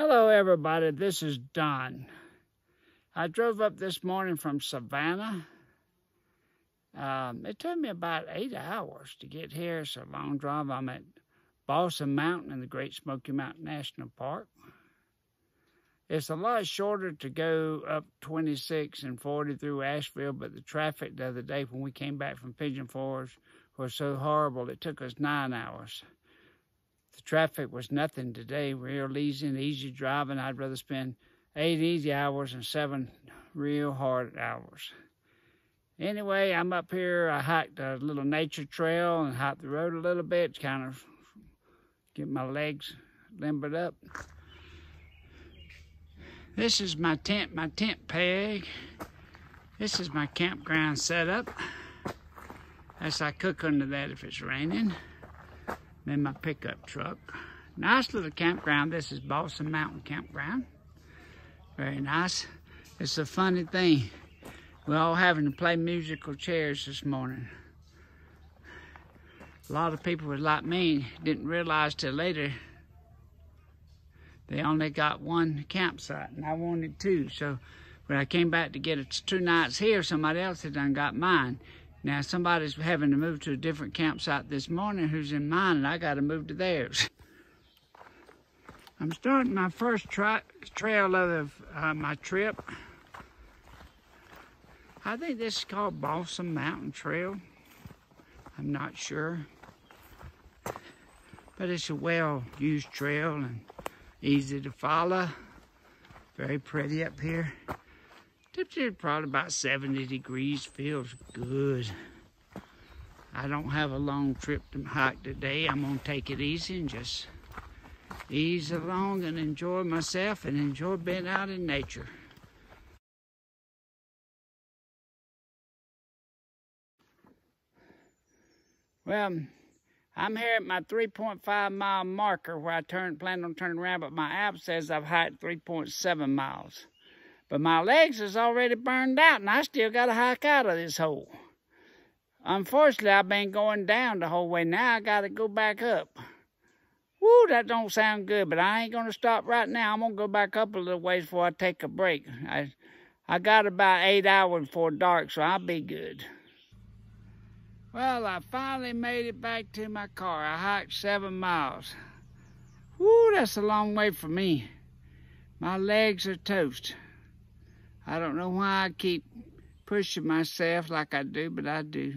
Hello, everybody. This is Don. I drove up this morning from Savannah. Um, it took me about eight hours to get here. It's a long drive. I'm at Balsam Mountain in the Great Smoky Mountain National Park. It's a lot shorter to go up 26 and 40 through Asheville, but the traffic the other day when we came back from Pigeon Forge was so horrible it took us nine hours. The traffic was nothing today, real easy and easy driving. I'd rather spend eight easy hours and seven real hard hours. Anyway, I'm up here. I hiked a little nature trail and hiked the road a little bit to kind of get my legs limbered up. This is my tent, my tent peg. This is my campground setup. As I cook under that if it's raining. Then my pickup truck. Nice little campground. This is Balsam Mountain Campground. Very nice. It's a funny thing. We're all having to play musical chairs this morning. A lot of people was like me, didn't realize till later they only got one campsite and I wanted two. So when I came back to get it two nights here, somebody else had done got mine. Now somebody's having to move to a different campsite this morning who's in mine and I got to move to theirs. I'm starting my first tra trail of uh, my trip. I think this is called Balsam Mountain Trail. I'm not sure. But it's a well-used trail and easy to follow. Very pretty up here. Temperature probably about 70 degrees, feels good. I don't have a long trip to hike today. I'm gonna take it easy and just ease along and enjoy myself and enjoy being out in nature. Well, I'm here at my 3.5 mile marker where I turn, plan on turning around, but my app says I've hiked 3.7 miles. But my legs is already burned out and I still got to hike out of this hole. Unfortunately, I've been going down the whole way. Now I got to go back up. Woo, that don't sound good, but I ain't going to stop right now. I'm going to go back up a little ways before I take a break. I, I got about eight hours before dark, so I'll be good. Well, I finally made it back to my car. I hiked seven miles. Woo, that's a long way for me. My legs are toast. I don't know why I keep pushing myself like I do, but I do.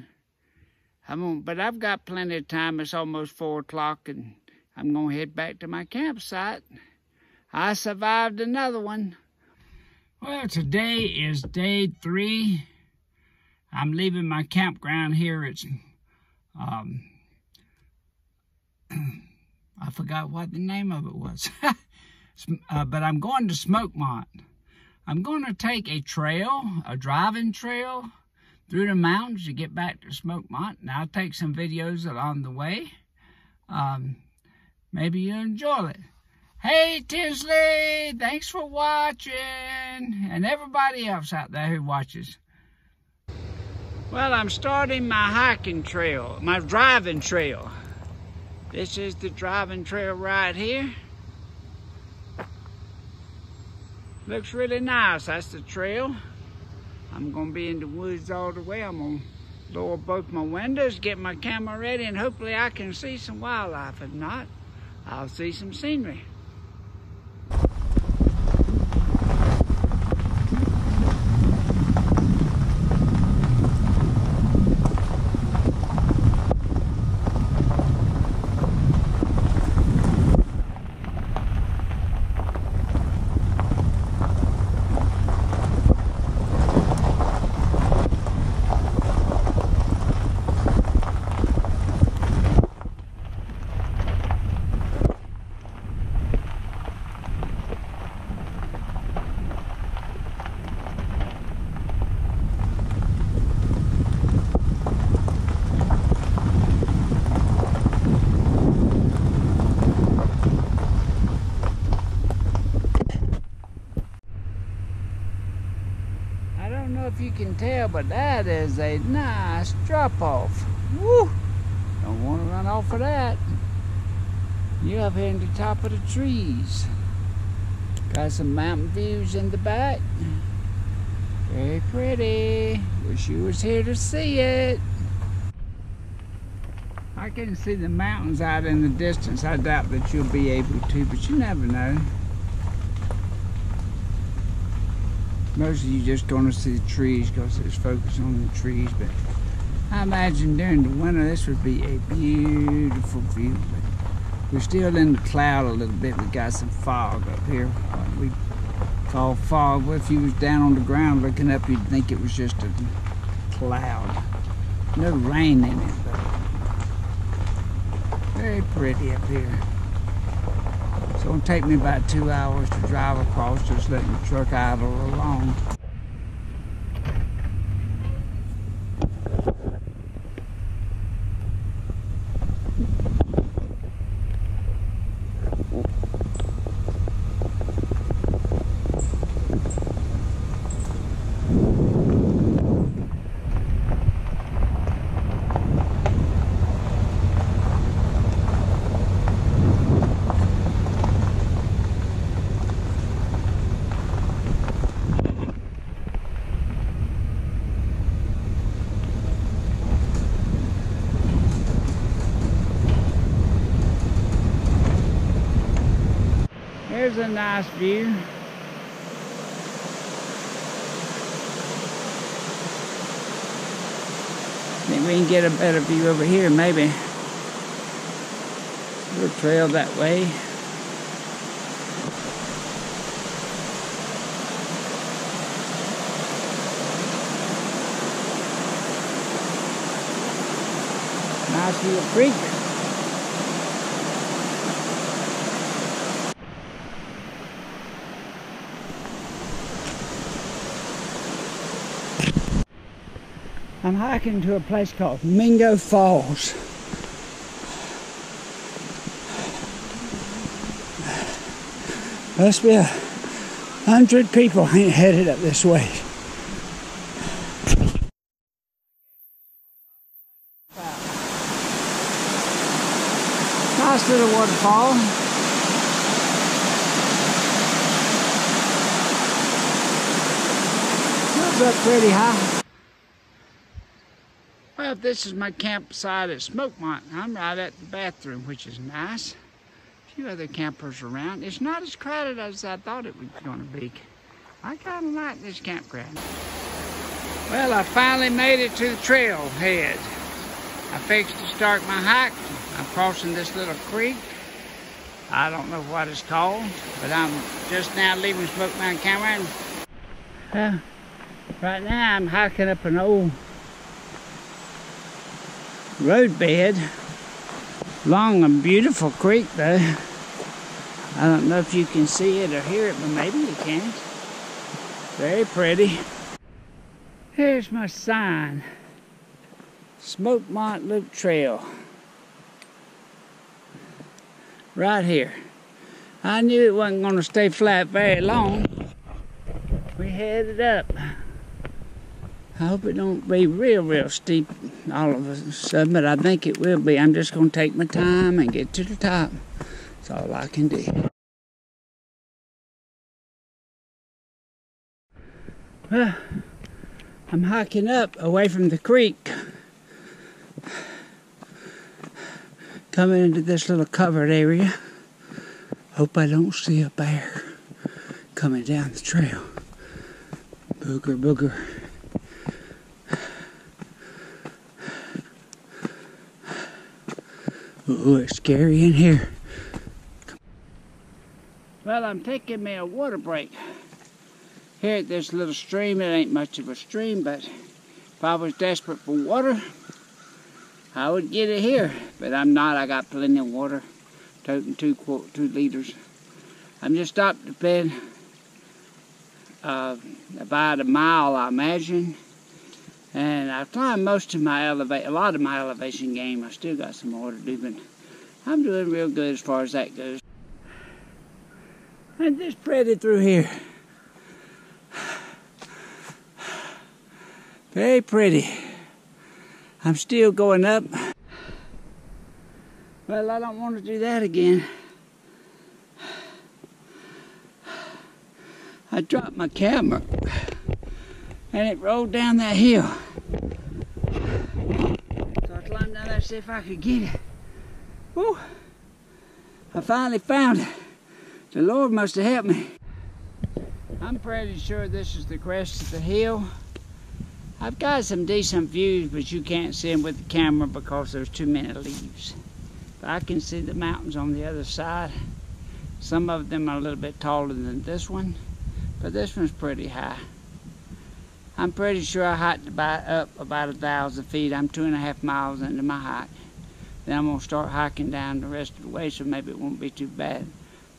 I'm on, but I've got plenty of time. It's almost four o'clock, and I'm gonna head back to my campsite. I survived another one. Well, today is day three. I'm leaving my campground here. It's, um, I forgot what the name of it was. uh, but I'm going to Smoke Smokemont. I'm going to take a trail, a driving trail, through the mountains to get back to Smokemont. And I'll take some videos along the way. Um, maybe you'll enjoy it. Hey, Tinsley, thanks for watching. And everybody else out there who watches. Well, I'm starting my hiking trail, my driving trail. This is the driving trail right here. Looks really nice. That's the trail. I'm gonna be in the woods all the way. I'm gonna lower both my windows, get my camera ready, and hopefully I can see some wildlife. If not, I'll see some scenery. You can tell, but that is a nice drop off. Woo! Don't want to run off of that. You're up here in the top of the trees. Got some mountain views in the back. Very pretty. Wish you was here to see it. I can see the mountains out in the distance. I doubt that you'll be able to, but you never know. Most of you just gonna see the trees because it's focused on the trees, but I imagine during the winter this would be a beautiful view. But we're still in the cloud a little bit. We got some fog up here. We call fog. Well, if you was down on the ground looking up, you'd think it was just a cloud. No rain in it, but very pretty up here. It's gonna take me about two hours to drive across, just letting the truck idle along. Here's a nice view. Think we can get a better view over here, maybe. We'll trail that way. Nice little creek. I'm hiking to a place called Mingo Falls. Must be a hundred people headed up this way. Nice little waterfall. Up pretty high. Well, this is my campsite at Smokemont. I'm right at the bathroom, which is nice. A few other campers around. It's not as crowded as I thought it was going to be. I kind of like this campground. Well, I finally made it to the trailhead. I fixed to start my hike. I'm crossing this little creek. I don't know what it's called, but I'm just now leaving Smokemont Campground. Uh, right now I'm hiking up an old roadbed along a beautiful creek though. I don't know if you can see it or hear it, but maybe you can. Very pretty. Here's my sign. Smokemont Loop Trail. Right here. I knew it wasn't going to stay flat very long. We headed up. I hope it don't be real, real steep all of a sudden, but I think it will be. I'm just going to take my time and get to the top. That's all I can do. Well, I'm hiking up away from the creek. Coming into this little covered area. Hope I don't see a bear coming down the trail. Booger, booger. Ooh, it's scary in here. Well, I'm taking me a water break. Here at this little stream, it ain't much of a stream, but if I was desperate for water, I would get it here. But I'm not, I got plenty of water, toting two, two liters. I'm just stopped to bed uh, about a mile, I imagine. And I've climbed most of my elevate, a lot of my elevation game. I still got some more to do, but I'm doing real good as far as that goes. And just pretty through here. Very pretty. I'm still going up. Well, I don't want to do that again. I dropped my camera and it rolled down that hill. So I climbed down there to see if I could get it. Woo! I finally found it. The Lord must have helped me. I'm pretty sure this is the crest of the hill. I've got some decent views, but you can't see them with the camera because there's too many leaves. But I can see the mountains on the other side. Some of them are a little bit taller than this one, but this one's pretty high. I'm pretty sure I hiked about up about a thousand feet. I'm two and a half miles into my hike. Then I'm gonna start hiking down the rest of the way, so maybe it won't be too bad.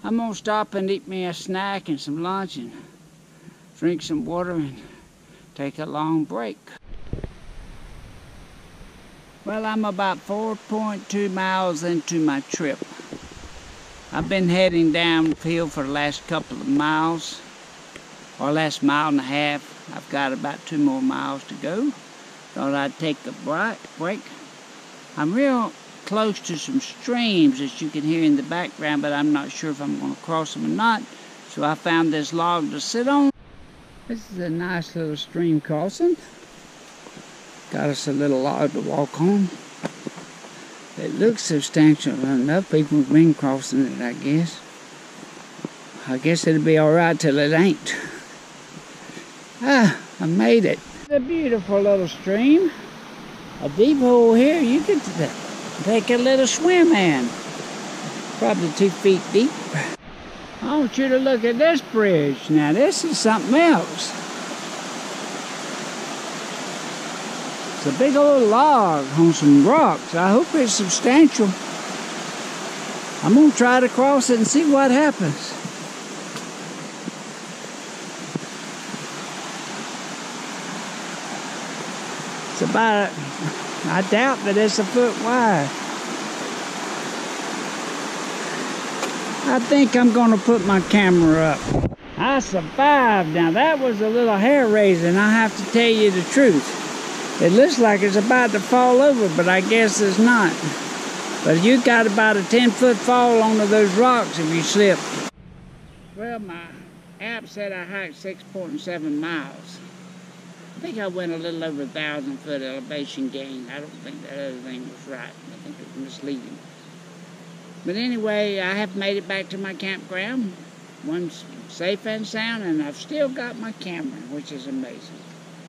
I'm gonna stop and eat me a snack and some lunch and drink some water and take a long break. Well, I'm about 4.2 miles into my trip. I've been heading downhill for the last couple of miles, or last mile and a half. I've got about two more miles to go. Thought I'd take a break. I'm real close to some streams that you can hear in the background, but I'm not sure if I'm going to cross them or not. So I found this log to sit on. This is a nice little stream crossing. Got us a little log to walk on. It looks substantial enough. People have been crossing it, I guess. I guess it'll be alright till it ain't. Ah, I made it. A beautiful little stream. A deep hole here. You could take a little swim in. Probably two feet deep. I want you to look at this bridge. Now this is something else. It's a big old log on some rocks. I hope it's substantial. I'm gonna try to cross it and see what happens. About, I doubt that it's a foot wide. I think I'm gonna put my camera up. I survived. Now that was a little hair raising, I have to tell you the truth. It looks like it's about to fall over, but I guess it's not. But you got about a 10 foot fall onto those rocks if you slip. Well, my app said I hiked 6.7 miles. I think I went a little over a thousand foot elevation gain. I don't think that other thing was right. I think it was misleading. But anyway, I have made it back to my campground. One's safe and sound, and I've still got my camera, which is amazing.